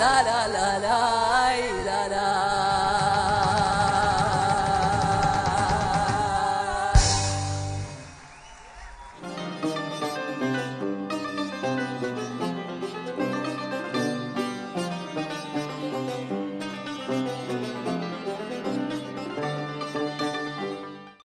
لا لا لا لا لا لا